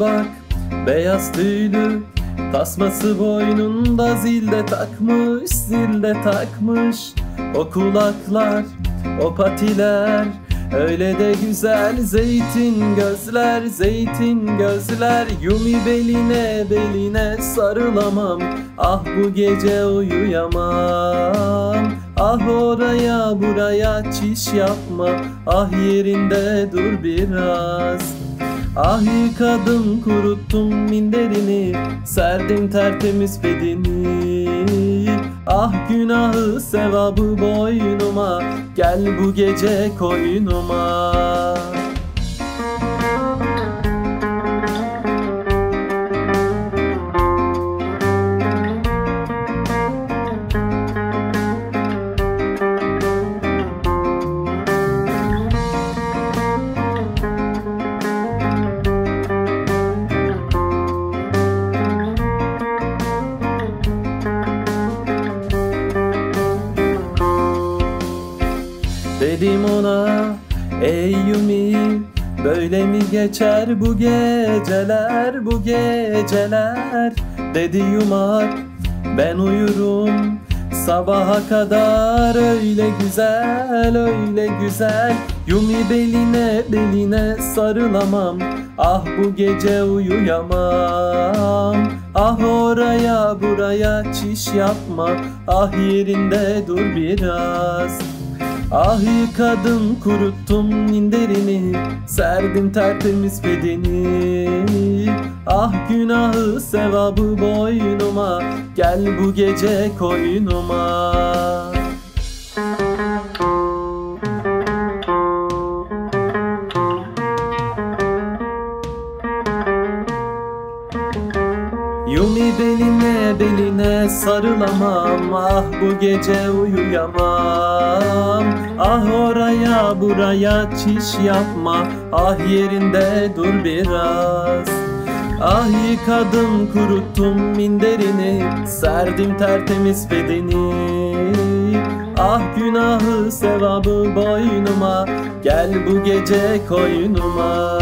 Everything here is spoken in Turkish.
bak beyaz tüylü Tasması boynunda zilde takmış zilde takmış. O kulaklar o patiler Öyle de güzel. Zeytin gözler zeytin gözler. Yumi beline beline sarılamam. Ah bu gece uyuyamam. Ah oraya buraya çiş yapma. Ah yerinde dur biraz Ah yıkadım kuruttum minderini Serdim tertemiz bedeni Ah günahı sevabı boynuma Gel bu gece koynuma Dedim ona ey Yumi Böyle mi geçer bu geceler bu geceler? Dedi yumak ben uyurum Sabaha kadar öyle güzel öyle güzel. Yumi beline beline sarılamam Ah bu gece uyuyamam Ah oraya buraya çiş yapma Ah yerinde dur biraz Ah yıkadım kuruttum minderini Serdim tertemiz bedeni. Ah günahı sevabı boynuma Gel bu gece koynuma Yumi beline beline sarılamam. Ah bu gece uyuyamam. Ah oraya buraya çiş yapma. Ah yerinde dur biraz. Ah yıkadım kuruttum minderini. Serdim tertemiz bedeni. Ah günahı sevabı boynuma. Gel bu gece koynuma